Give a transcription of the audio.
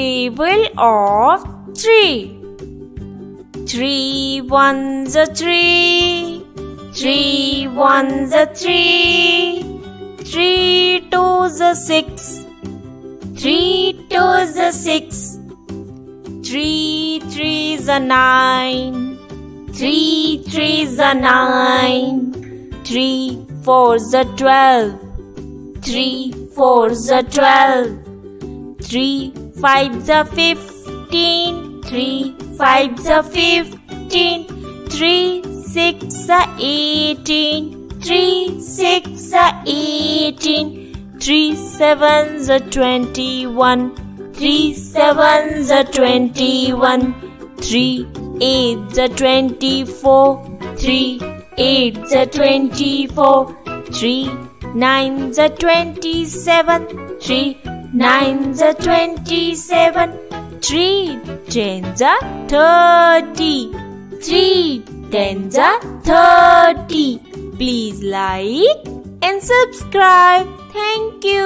table of three. Three ones a three. Three ones a three. Three twos a six. Three twos a six. Three threes a nine. Three threes a nine. Three fours a twelve. Three fours a twelve. Three fives a fifteen. Three fives a fifteen. Three six a eighteen. Three six a eighteen. Three sevens a twenty-one. Three sevens a twenty-one. three eights a twenty-four. three eights a twenty-four. Three nines a twenty-seven. Three nines a twenty-seven. Three tens a thirty. Three tens a thirty. Please like and subscribe. Thank you.